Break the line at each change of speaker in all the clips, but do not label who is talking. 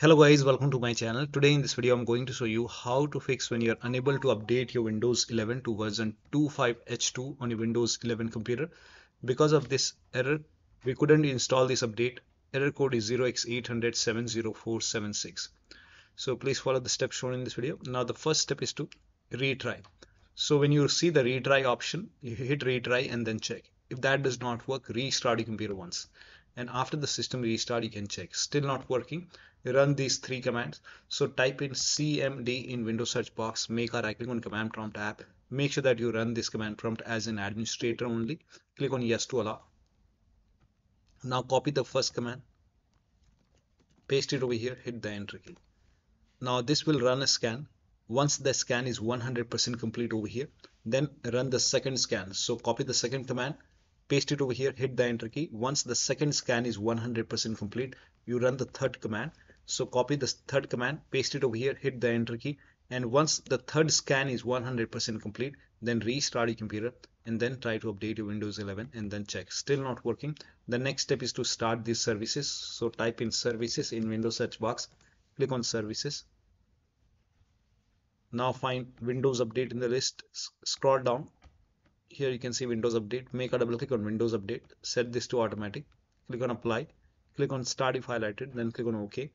Hello guys, welcome to my channel. Today in this video I'm going to show you how to fix when you're unable to update your Windows 11 to version 25H2 on your Windows 11 computer. Because of this error, we couldn't install this update. Error code is 0x800-70476. So please follow the steps shown in this video. Now the first step is to retry. So when you see the retry option, you hit retry and then check. If that does not work, restart your computer once and after the system restart you can check. Still not working. Run these three commands. So type in cmd in windows search box. Make a right click on command prompt app. Make sure that you run this command prompt as an administrator only. Click on yes to allow. Now copy the first command. Paste it over here. Hit the enter key. Now this will run a scan. Once the scan is 100% complete over here then run the second scan. So copy the second command paste it over here hit the enter key. Once the second scan is 100% complete you run the third command. So copy the third command paste it over here hit the enter key. And once the third scan is 100% complete then restart your computer and then try to update your windows 11 and then check. Still not working. The next step is to start these services. So type in services in windows search box. Click on services. Now find windows update in the list. Scroll down here you can see Windows Update. Make a double click on Windows Update. Set this to automatic. Click on Apply. Click on Start if highlighted. Then click on OK.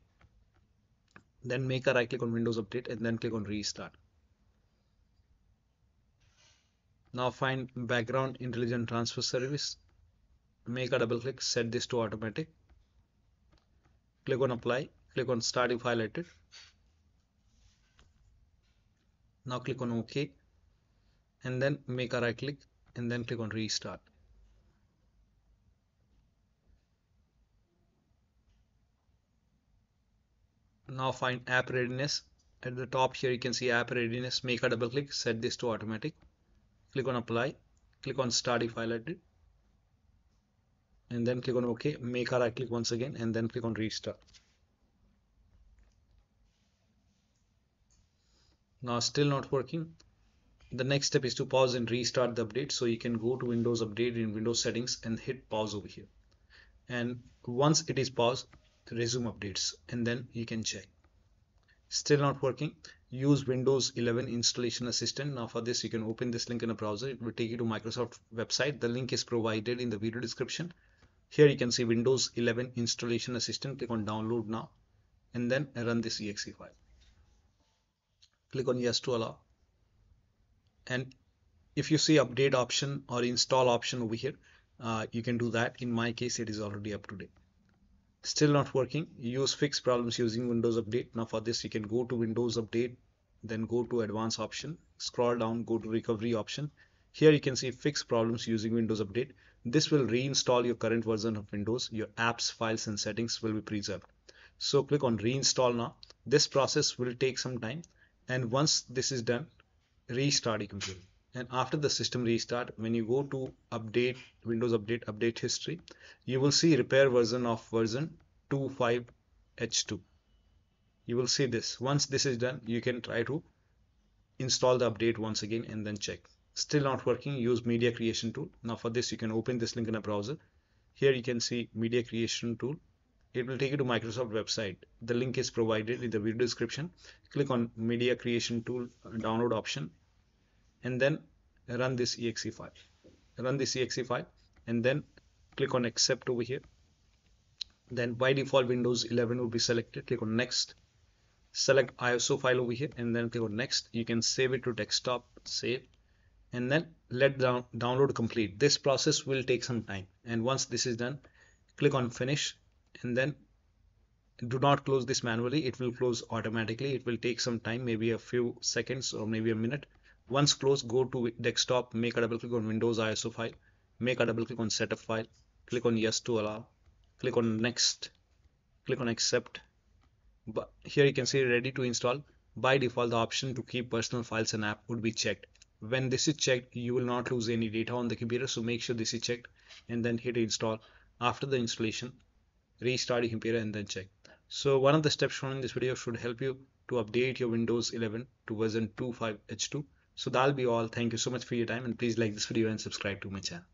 Then make a right click on Windows Update and then click on Restart. Now find Background Intelligent Transfer Service. Make a double click. Set this to automatic. Click on Apply. Click on Start if highlighted. Now click on OK and then make a right click and then click on restart. Now find app readiness. At the top here you can see app readiness. Make a double click. Set this to automatic. Click on apply. Click on start if highlighted and then click on ok. Make a right click once again and then click on restart. Now still not working the next step is to pause and restart the update. So you can go to windows update in windows settings and hit pause over here. And once it is paused resume updates and then you can check. Still not working use windows 11 installation assistant. Now for this you can open this link in a browser. It will take you to microsoft website. The link is provided in the video description. Here you can see windows 11 installation assistant. Click on download now and then run this exe file. Click on yes to allow and if you see update option or install option over here uh, you can do that. In my case it is already up to date. Still not working. Use fix problems using windows update. Now for this you can go to windows update then go to advanced option scroll down go to recovery option. Here you can see fix problems using windows update. This will reinstall your current version of windows. Your apps files and settings will be preserved. So click on reinstall now. This process will take some time. And once this is done restart your computer and after the system restart when you go to update windows update update history you will see repair version of version 25h2 you will see this. Once this is done you can try to install the update once again and then check. Still not working use media creation tool. Now for this you can open this link in a browser. Here you can see media creation tool. It will take you to Microsoft website. The link is provided in the video description. Click on media creation tool uh, download option and then run this exe file. Run this exe file and then click on accept over here. Then by default windows 11 will be selected. Click on next. Select iso file over here and then click on next. You can save it to desktop save. And then let down download complete. This process will take some time. And once this is done click on finish and then do not close this manually. It will close automatically. It will take some time maybe a few seconds or maybe a minute once closed, go to desktop, make a double click on Windows ISO file, make a double click on setup file, click on yes to allow, click on next, click on accept. But here you can see ready to install. By default, the option to keep personal files and app would be checked. When this is checked, you will not lose any data on the computer. So make sure this is checked and then hit install. After the installation, restart your computer and then check. So one of the steps shown in this video should help you to update your Windows 11 to version 25H2 so that'll be all. Thank you so much for your time and please like this video and subscribe to my channel